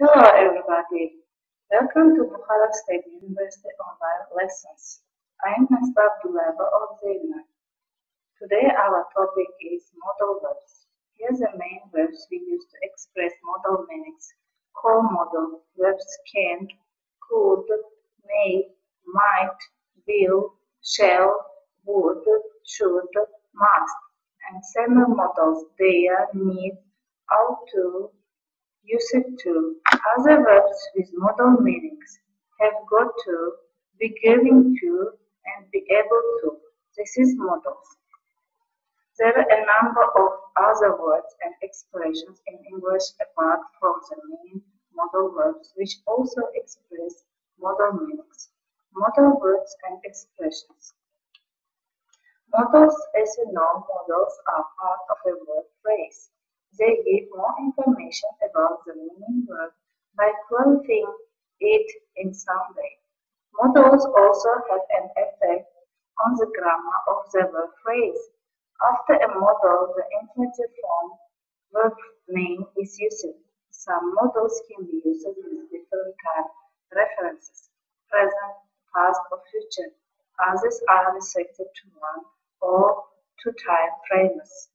Hello everybody, welcome to Bukhara State University online lessons. I am Nasba Abdullayeva Zainab. Today our topic is modal verbs. Here are the main verbs we use to express modal meanings. Co-modal verbs can, could, may, might, will, shall, would, should, must, and semi-modals dare, need, ought to, used to. Other verbs with modal meanings have got to, be giving to, and be able to. This is modals. There are a number of other words and expressions in English apart from the main modal verbs which also express modal meanings. Modal words and expressions. Modals, as you know, modals are part of a word phrase. They give more information about the meaning word by qualifying it in some way. Modals also have an effect on the grammar of the verb phrase. After a modal, the infinitive form verb name is used. Some modals can be used with different time references, present, past, or future. Others are restricted to one or two time frames.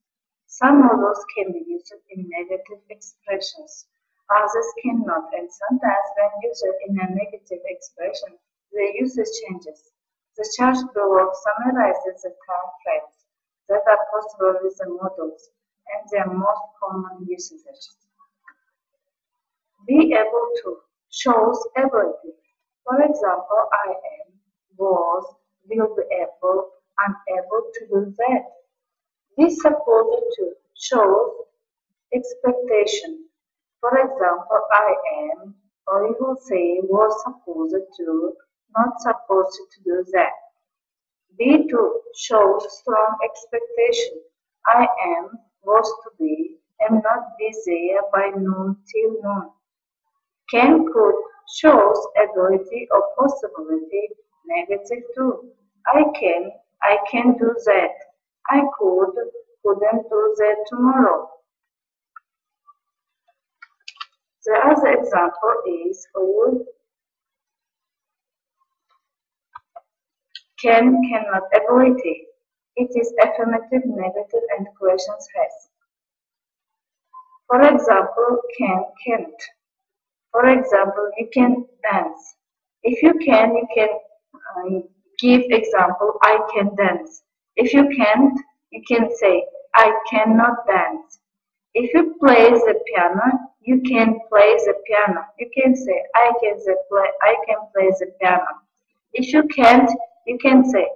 Some modals can be used in negative expressions, others cannot, and sometimes when used in a negative expression, the usage changes. The chart below summarizes the time frames that are possible with the modals and their most common usages. Be able to shows ability. For example, I am, was, will be able, unable to do that. This supposed to shows expectation. For example, I am, or you will say was supposed to, not supposed to do that. Be to shows strong expectation. I am, was to be, am not be there by noon till noon. Can could shows ability or possibility, negative too. I can, I can do that. I could, couldn't do that tomorrow. The other example is you. Can, cannot, ability. It is affirmative, negative, and questions has. For example, can, can't. For example, you can dance. If you can, you can um, give example, I can dance. If you can't, you can say, I cannot dance. If you play the piano, you can play the piano. You can say, I can play, I can play the piano. If you can't, you can say,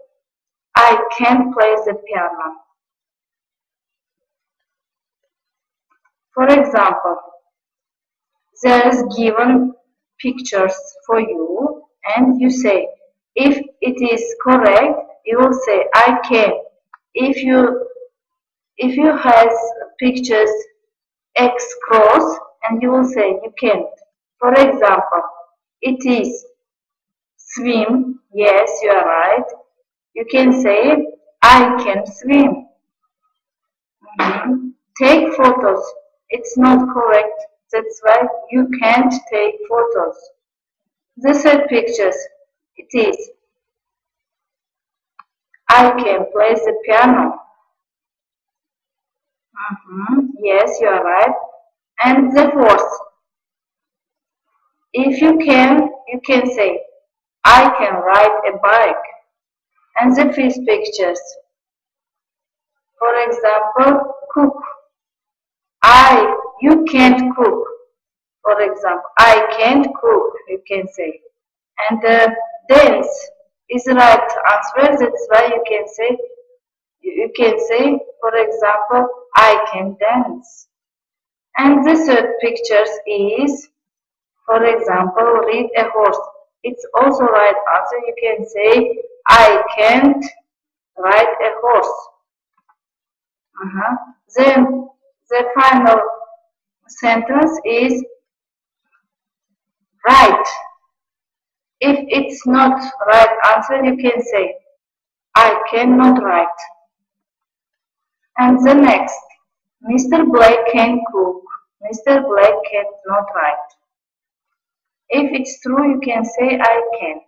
I can play the piano. For example, there is given pictures for you and you say, if it is correct, you will say I can. If you if you has pictures X cross and you will say you can't. For example, it is swim. Yes, you are right. You can say I can swim. Mm -hmm. Take photos. It's not correct. That's why you can't take photos. These are pictures. It is I can play the piano. Mm -hmm. Yes, you are right. And the fourth. If you can, you can say, I can ride a bike. And the fifth pictures. For example, cook. I, you can't cook. For example, I can't cook, you can say. And uh, dance is right answer. That's why you can say you can say, for example, I can dance. And the third pictures is, for example, read a horse. It's also right answer. You can say, I can't ride a horse. Uh -huh. Then the final sentence is right. If it's not right answer, you can say, I cannot write. And the next, Mr. Black can cook. Mr. Black cannot write. If it's true, you can say I can.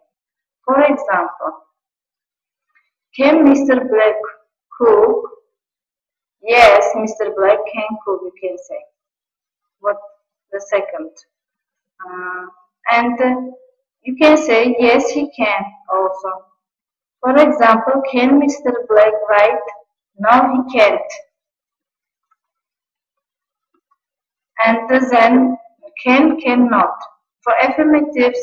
For example, can Mr. Black cook? Yes, Mr. Black can cook, you can say. What the second? Uh, and you can say yes, he can also. For example, can Mr. Black write? No, he can't. And then can, cannot. For affirmative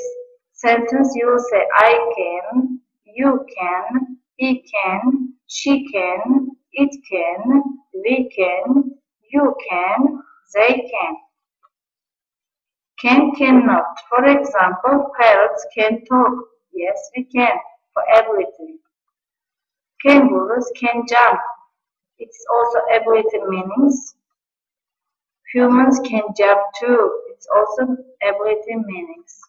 sentence, you will say I can, you can, he can, she can, it can, we can, you can, they can. Can, cannot. For example, parrots can talk. Yes, we can, for ability. Kangaroos can jump. It's also ability meanings. Humans can jump too. It's also ability meanings.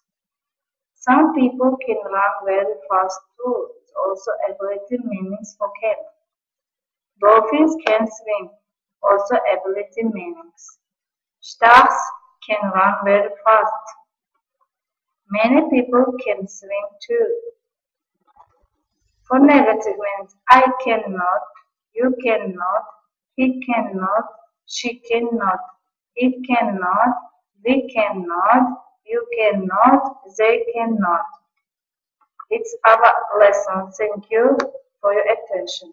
Some people can run very fast too. It's also ability meanings for can. Dolphins can swim. Also ability meanings. Sharks can run very fast. Many people can swim too. For negative means I cannot, you cannot, he cannot, she cannot, it cannot, we cannot, you cannot, they cannot. It's our lesson. Thank you for your attention.